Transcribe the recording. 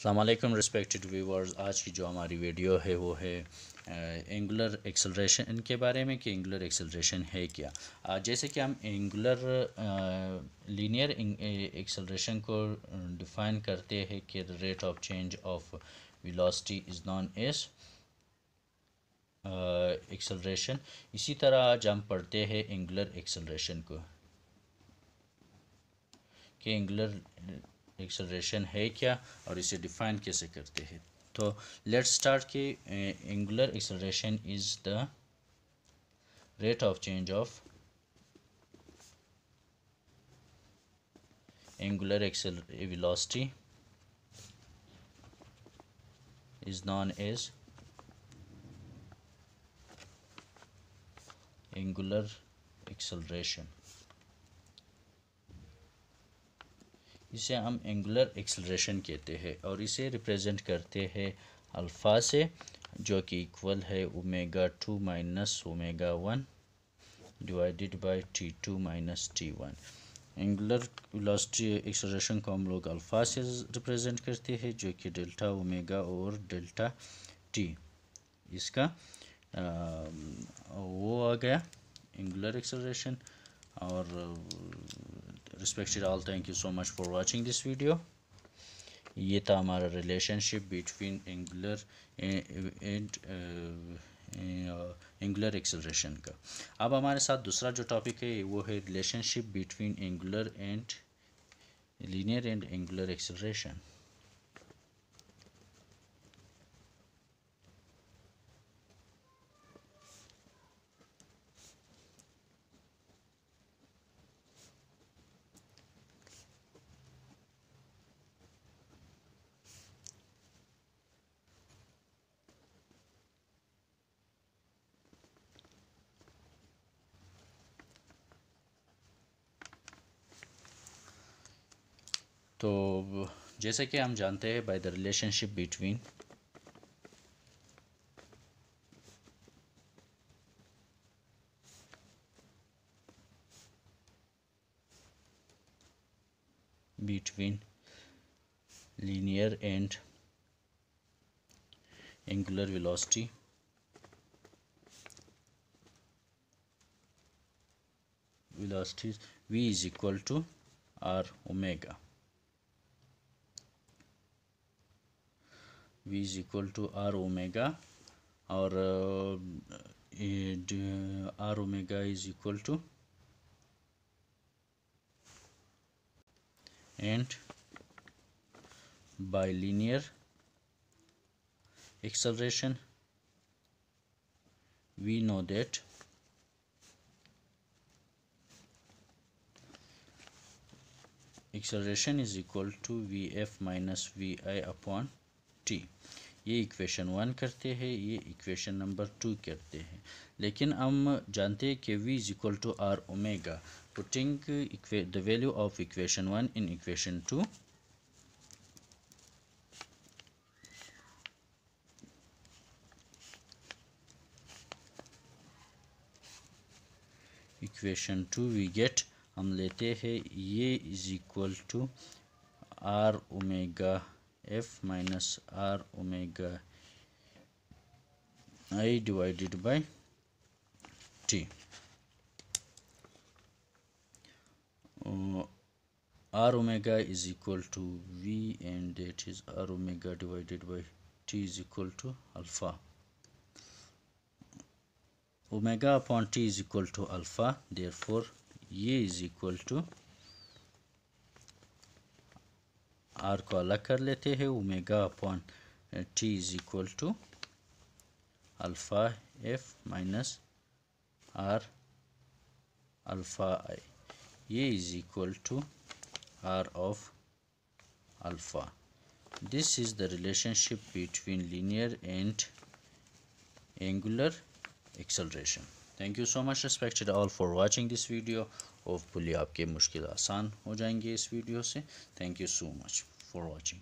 अल्लाम respected viewers आज की जो हमारी वीडियो है वो है एंगुलर एक्सलरेशन के बारे में कि एंगुलर एक्सलरेशन है क्या? आ, जैसे कि हम एंगुलर लीनियर एक्सलरेशन को डिफ़ाइन करते हैं कि rate of change of velocity is known as acceleration इसी तरह आज हम पढ़ते हैं एंगुलर एक्सलरेशन को कि एंगुलर एक्सलरेशन है क्या और इसे डिफ़ाइन कैसे करते हैं? तो लेट्स स्टार्ट कि angular acceleration is the rate of change of angular accel velocity is known as angular acceleration. इसे हम एंगुलर एक्सलरेशन कहते हैं और इसे रिप्रेजेंट करते हैं अल्फ़ा से जो कि इक्वल है omega two minus omega one divided by T two minus T one angular velocity acceleration को हम लोग अल्फ़ा से रिप्रेजेंट करते हैं जो कि डेल्टा ओमेगा और डेल्टा टी इसका आ, वो आ गया एंगुलर एक्सलरेशन और respected all. Thank you so much for watching this video. ये था हमारा relationship between angular and angular acceleration का। अब हमारे साथ दूसरा जो टॉपिक है, वो है relationship between angular and linear and angular acceleration तो जैसे कि हम जानते हैं by the relationship between between linear and angular velocity velocity V is equal to R omega v is equal to r omega or uh, uh, r omega is equal to and by linear acceleration. We know that acceleration is equal to vf minus vi upon T ये equation one करते हैं, ये equation number two करते हैं। लेकिन हम जानते हैं कि V is equal to R omega putting the value of equation one in equation two equation two we get हम लेते हैं, ये is equal to R omega f minus r omega i divided by t. Uh, r omega is equal to v and that is r omega divided by t is equal to alpha. Omega upon t is equal to alpha therefore e is equal to R को अलग कर लेते हैं omega upon T is equal to alpha F minus R alpha I ये is equal to R of alpha this is the relationship between linear and angular acceleration. Thank you so much respected all for watching this video of बुली आपके मुश्किल आसान हो जाएँगे इस video से. Thank you so much for watching